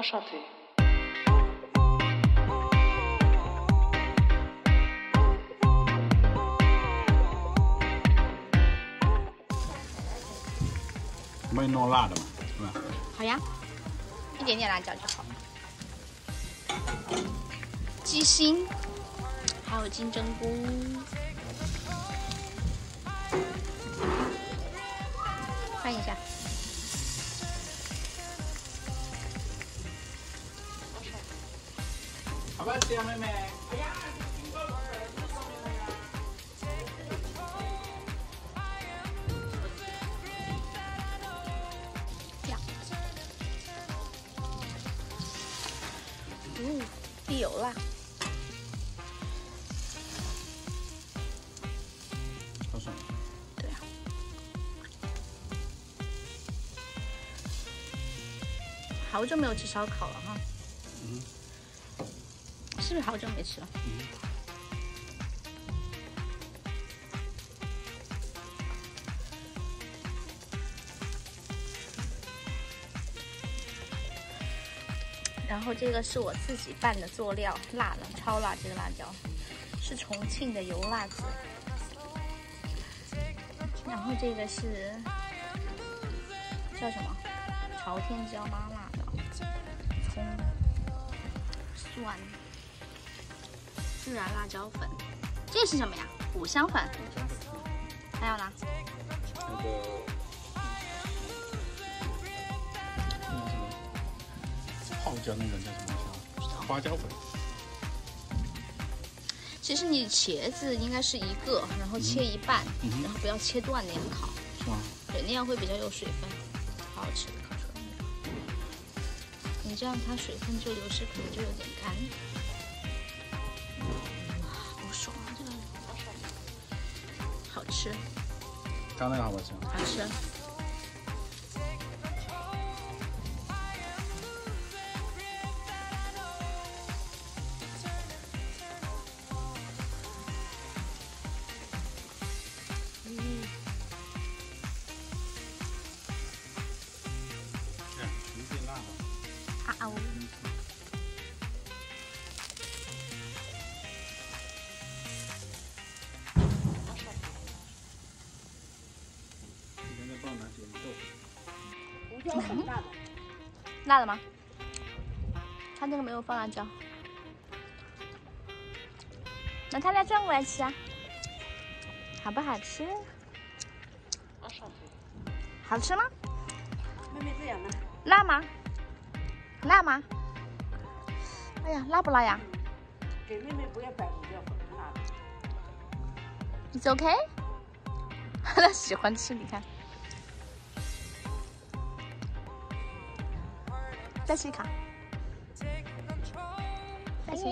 Enchanté. 没弄辣的嘛，是吧？好呀，一点点辣椒就好。鸡心，还有金针菇，好吧，这样妹妹。这样。嗯，地油辣。好爽。对啊。好久没有吃烧烤了哈。嗯。是不是好久没吃了？然后这个是我自己拌的佐料，辣的超辣，这个辣椒是重庆的油辣子。然后这个是叫什么？朝天椒麻辣的，葱、蒜、孜然辣椒粉。这是什么呀？五香粉。还有呢？那个。泡椒那个叫什么？花椒粉。其实你茄子应该是一个，然后切一半，嗯、然后不要切断那样烤。是吗？对，那样会比较有水分，好好吃的烤出来。你这样它水分就流失，可能就有点干。吃。刚那个好不好吃？好吃。椒很辣的。辣的吗？他那个没有放辣椒。那他俩转过来吃啊？好不好吃.好吃吗？妹妹这样呢？辣吗？辣吗？哎呀，辣不辣呀给妹妹不要摆胡椒粉，很辣的。？It's OK。他喜欢吃，你看。再吃一口。再吃。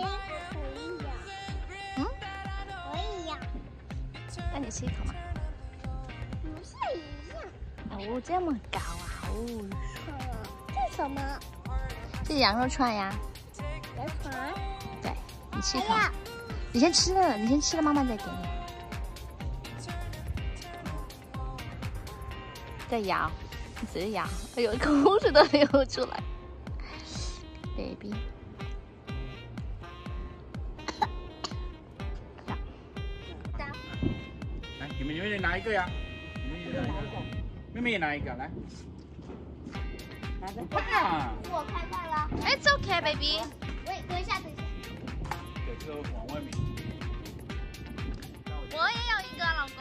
嗯？我一样，那你吃一口嘛。不是一样。哦，这么高啊！哦，这是什么？这是羊肉串呀。人船？对，你吃一口。哎，你先吃了，你先吃了，妈妈再给你。再咬，你直咬，哎呦，口水都流出来，baby。来，你们你们也拿一个呀，你们也拿一个，妹妹也拿一个，来。拿着。哇！我开快了。It's okay, baby。喂，等一下，等一下。对，这个往外面。我也有一个老公。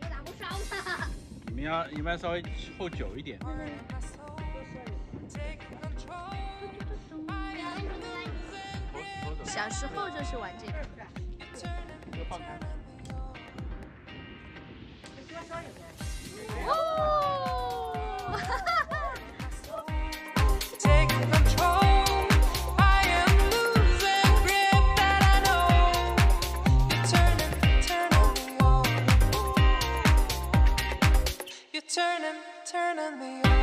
我打不烧嘛。你们要你们要稍微后久一点。小时候就是玩这个。Turning, turning me on.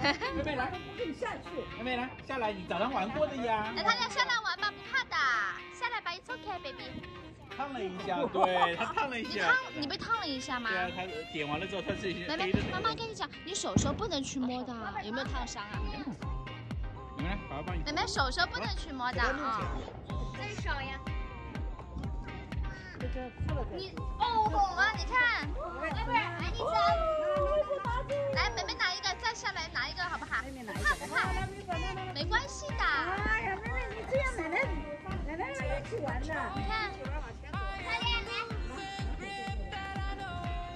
妹妹来，你下去。妹妹来，下来，你早上玩过的呀。那他俩下来玩吧，不怕的，下来吧，It's okay baby。烫了一下，对，他烫了一下你烫。，你被烫了一下吗对？啊，他点完了之后，他是妹妹。，妈妈跟你讲，你手手不能去摸的，有没有烫伤啊？你们来，爸爸帮你。妹妹手手不能去摸的啊。最少呀。你哦，啊，你看，哎不是，来你走。来，妹妹拿一个，再下来拿一个，好不好？妹妹拿一个来。没关系的，哎呀，妹妹，你这样奶奶奶奶要一起玩的。你看，快点来，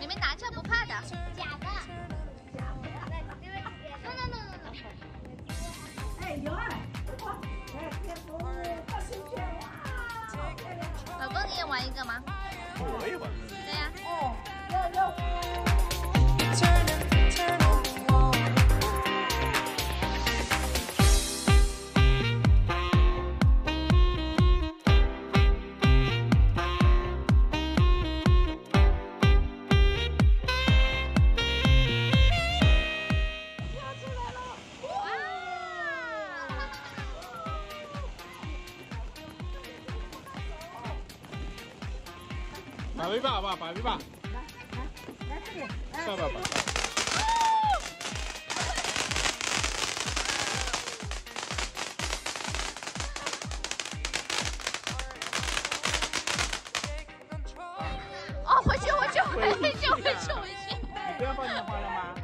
妹妹拿着不怕的。一个吗？我也玩。Bà với bà, bà, bà với bà. 来这里，来爸爸爸。哦，回去，回去，回去，回去，回去。你不要放烟花了吗？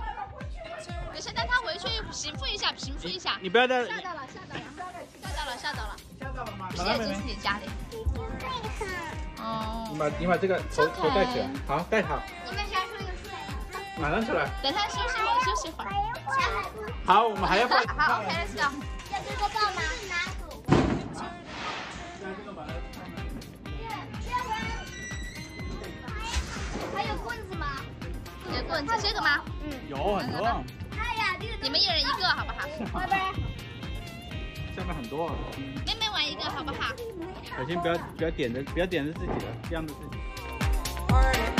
你先带他回去平复一下，平复一下。你不要再吓到了，吓到了，吓到了，吓到了。吓到了吗？现在进自己家里。哦你。把你把这个头头戴起来，好戴好，你们啥时候有水？马上出来。等他休息会儿，休息会儿。好，我们还要放。好，OK，let's go。要这个抱吗？拿走。还有棍子吗？有棍子，这个吗？嗯有很多，哎呀，这个你们一人一个，好不好？下面很多。妹妹玩一个，好不好？小心不要不要点着不要点着自己的，这样子自己。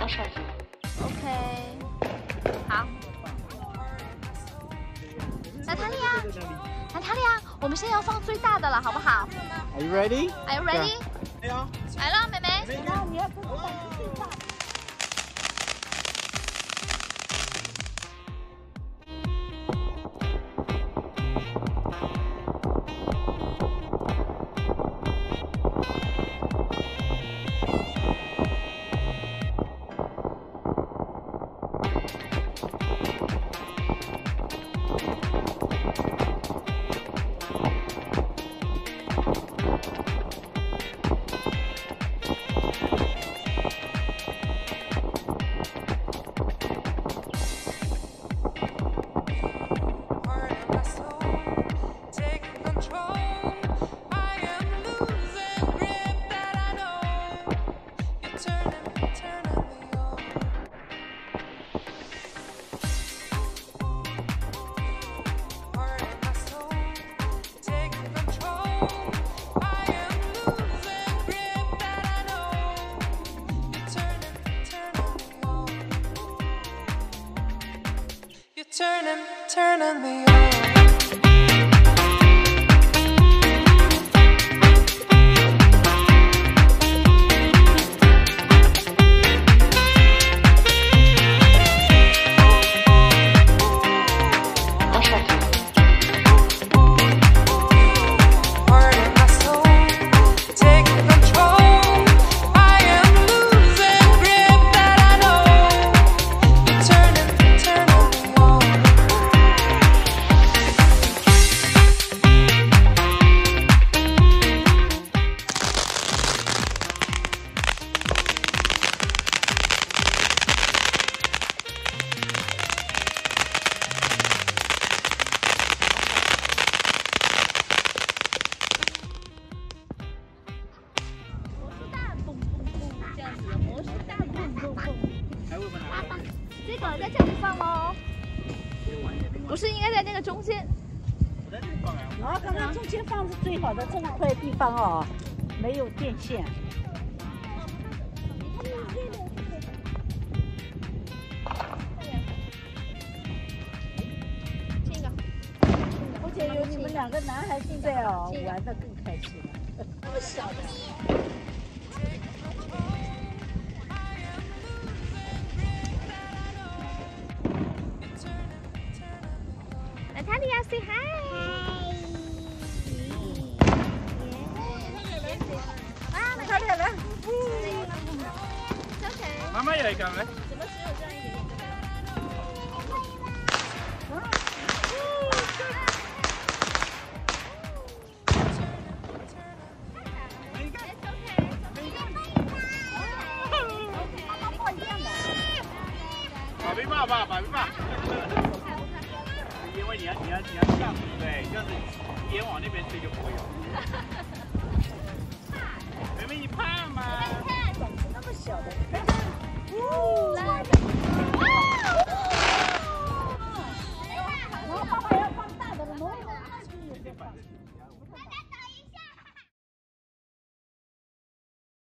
OK，好。娜塔莉亚，娜塔莉亚，我们现在要放最大的了，好不好 Are you ready？？Are you ready？来了，妹妹。Turning, turning me on. 中间？啊，刚刚中间放是最好的，这么块地方哦，没有电线。这个而且有你们两个男孩现在哦，玩的更开心了。那么小的。宝贝爸。因为你要你要你要这样子，对，这样子脸往那边吹就不会有。妹妹，你怕吗？那么小的，你看，Não, papai, eu cortado, não.